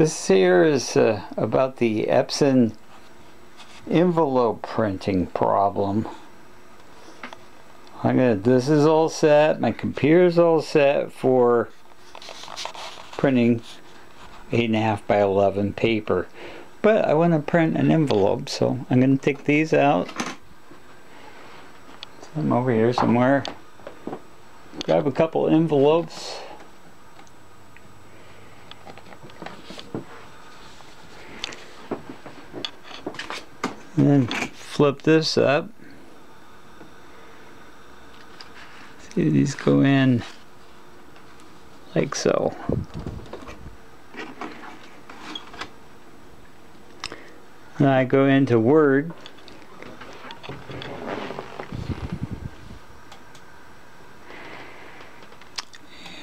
This here is uh, about the Epson envelope printing problem. I'm gonna, this is all set, my computer's all set for printing 8.5 by 11 paper. But I want to print an envelope, so I'm going to take these out. I'm over here somewhere. Grab a couple envelopes. And then flip this up. See these go in like so. And I go into Word.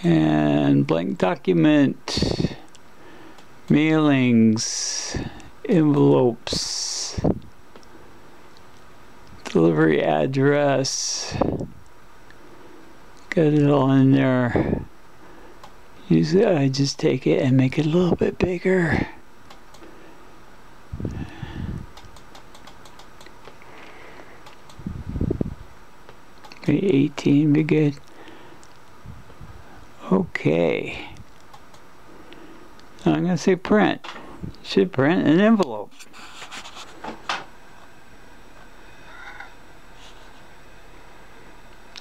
And blank document, mailings, envelopes, delivery address, get it all in there. Usually I just take it and make it a little bit bigger. Maybe 18 be good. Okay. Now I'm to say print. Should print an envelope.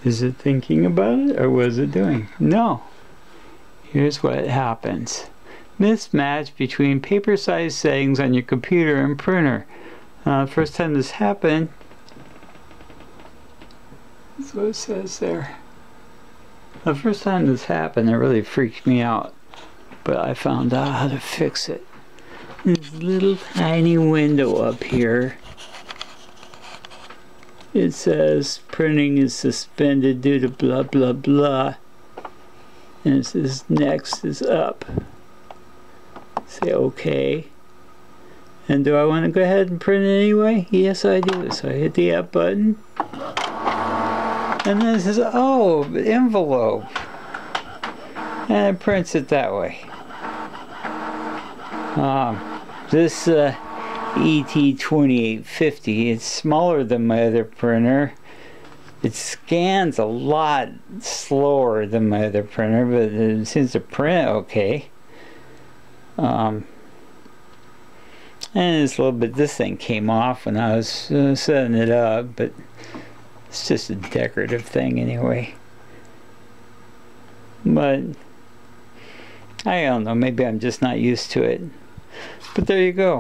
Is it thinking about it or was it doing? No. Here's what happens. Mismatch between paper size settings on your computer and printer. Uh, first time this happened, that's what it says there. The first time this happened, it really freaked me out. But I found out how to fix it. This little tiny window up here. It says printing is suspended due to blah blah blah. And it says next is up. Say okay. And do I want to go ahead and print it anyway? Yes I do. So I hit the up button. And then it says, oh, envelope. And it prints it that way. Um, this uh, ET2850, it's smaller than my other printer. It scans a lot slower than my other printer, but it seems to print okay. Um, and it's a little bit, this thing came off when I was uh, setting it up, but it's just a decorative thing anyway. But I don't know, maybe I'm just not used to it. But there you go.